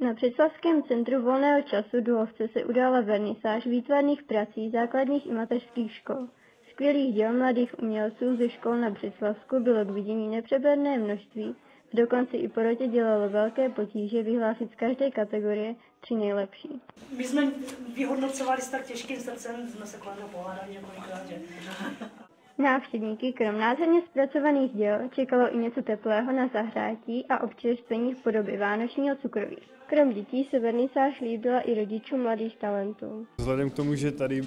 Na Břeclavském centru volného času Duhovce se udála vernisáž výtvarných prací základních i mateřských škol. Skvělých děl mladých umělců ze škol na Břeclavsku bylo k vidění nepřeberné množství, dokonce i porotě dělalo velké potíže vyhlásit z každé kategorie tři nejlepší. My jsme vyhodnocovali s tak těžkým srdcem, jsme se kolem pohádali několikrát, Návštěvníky krom nádherně zpracovaných děl čekalo i něco teplého na zahrátí a občerstvení v podobě vánočního cukroví. Krom dětí se vernisáž líbila i rodičům mladých talentů. Vzhledem k tomu, že tady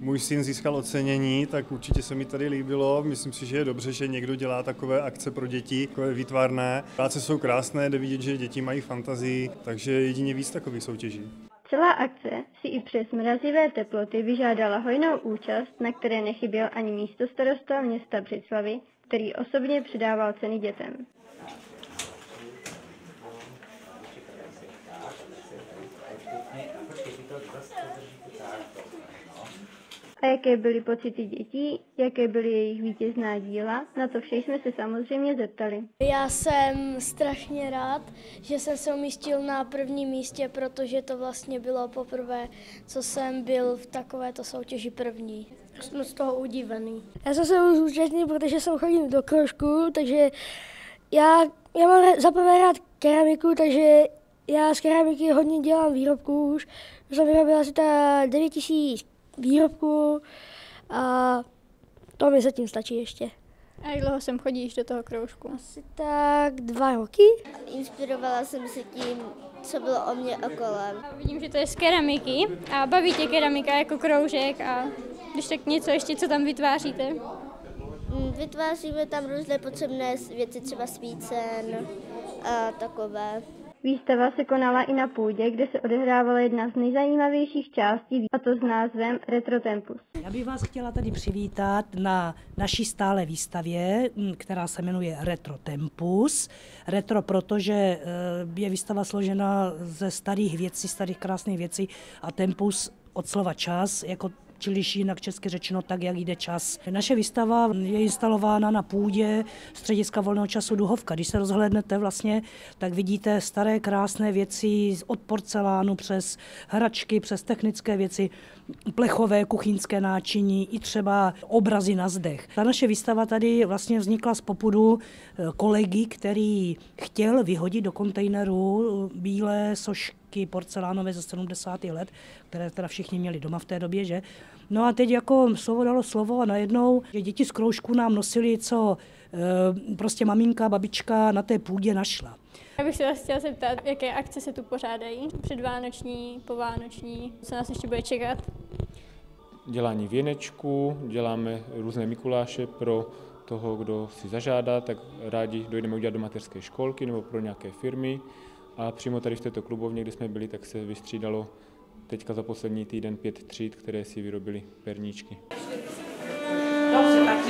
můj syn získal ocenění, tak určitě se mi tady líbilo. Myslím si, že je dobře, že někdo dělá takové akce pro děti, takové výtvarné. Práce jsou krásné, jde vidět, že děti mají fantazii, takže jedině víc takových soutěží. Celá akce si i přes mrazivé teploty vyžádala hojnou účast, na které nechyběl ani místo starosta města Břeclavy, který osobně předával ceny dětem. A jaké byly pocity dětí, jaké byly jejich vítězná díla, na to vše jsme se samozřejmě zeptali. Já jsem strašně rád, že jsem se umístil na prvním místě, protože to vlastně bylo poprvé, co jsem byl v takovéto soutěži první. Jsem z toho udivený. Já jsem se zúčastnil, protože jsem chodil do kroužku, takže já, já mám za prvé rád keramiku, takže já z keramiky hodně dělám výrobků už. Už jsem vyrobil asi ta 9000 výrobků a to mi zatím stačí ještě. A jak dlouho sem chodíš do toho kroužku? Asi tak dva roky. Inspirovala jsem se tím, co bylo o mě okolo. A vidím, že to je z keramiky a baví tě keramika jako kroužek a když tak něco ještě, co tam vytváříte? Mm, Vytváříme tam různé potřebné věci, třeba svícen a takové. Výstava se konala i na půdě, kde se odehrávala jedna z nejzajímavějších částí, a to s názvem Retro Tempus. Já bych vás chtěla tady přivítat na naší stále výstavě, která se jmenuje Retro Tempus. Retro, protože eh, je výstava složena ze starých věcí, starých krásných věcí a tempus od slova čas, jako čili jinak česky řečeno tak, jak jde čas. Naše výstava je instalována na půdě střediska volného času Duhovka. Když se rozhlédnete vlastně, tak vidíte staré krásné věci od porcelánu přes hračky, přes technické věci, plechové kuchyňské náčiní i třeba obrazy na zdech. Ta naše výstava tady vlastně vznikla z popudu eh, kolegy, který chtěl vyhodit do kontejneru eh, bílé sošky porcelánové ze 70. let, které teda všichni měli doma v té době, že? No a teď jako slovo dalo slovo a najednou že děti z kroužku nám nosili, co e, prostě maminka, babička na té půdě našla. Já bych se vás chtěla zeptat, jaké akce se tu pořádají? Předvánoční, povánoční, co nás ještě bude čekat? dělání věnečku, děláme různé Mikuláše pro toho, kdo si zažádá, tak rádi dojdeme udělat do mateřské školky nebo pro nějaké firmy. A přímo tady v této klubovně, kde jsme byli, tak se vystřídalo teďka za poslední týden pět tříd, které si vyrobili perníčky. Dobře, tak